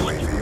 Wait.